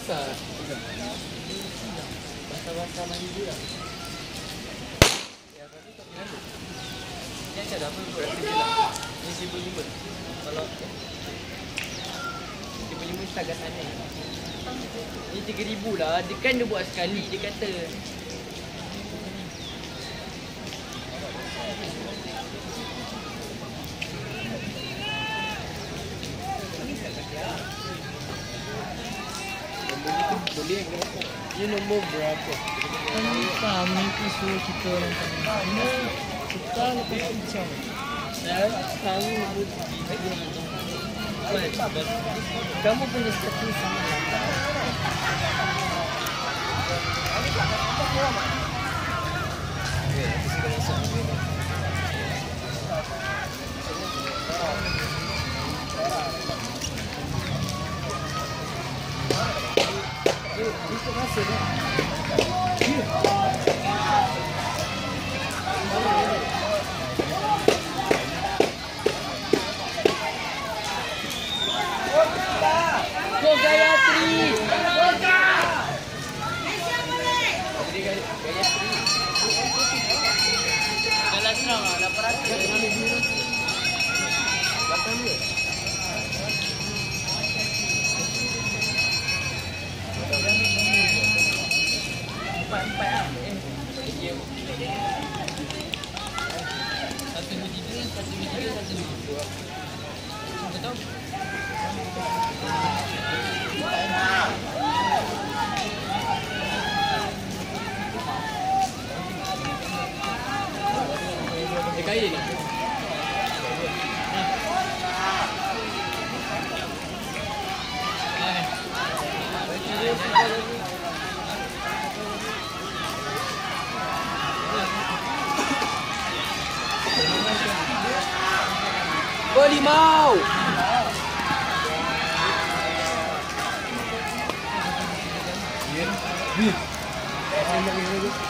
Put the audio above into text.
basah. Basah-basah mandi lah. Ya, tapi tak pernah. Dia cakap apa kau rasa je. Ni seribu lima. Kalau seribu lima setakat sana. Ni tiga ribu lah. Dia kan dia buat sekali. Dia kata E no meu buraco. Eu não tá, nem pessoa que tô na Não, tu tá na Constituição. É, tá no não estamos com essa Constituição. Dalam serang lah, 800. Lapan dia. Satu biji dulu, satu biji dulu, satu biji dulu. Betul? Eh, kaya ni. Thank you. Ô, animal! Vivo.